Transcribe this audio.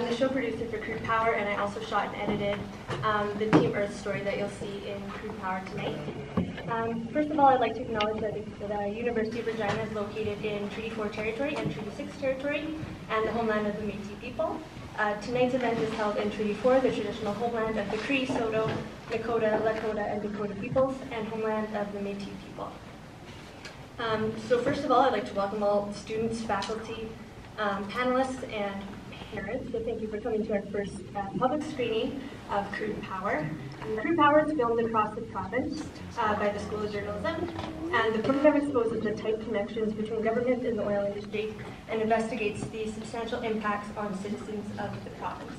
I'm the show producer for Crude Power, and I also shot and edited um, the Team Earth story that you'll see in Crude Power tonight. Um, first of all, I'd like to acknowledge that the, University of Regina is located in Treaty 4 territory and Treaty 6 territory, and the homeland of the Métis people. Uh, tonight's event is held in Treaty 4, the traditional homeland of the Cree, Saulteaux, Nakota, Lakota, and Dakota peoples, and homeland of the Métis people. Um, so first of all, I'd like to welcome all students, faculty, um, panelists, and parents. So thank you for coming to our first uh, public screening of Crude Power. And Crude Power is filmed across the province uh, by the School of Journalism, and the program exposes the tight connections between government and the oil industry and investigates the substantial impacts on citizens of the province.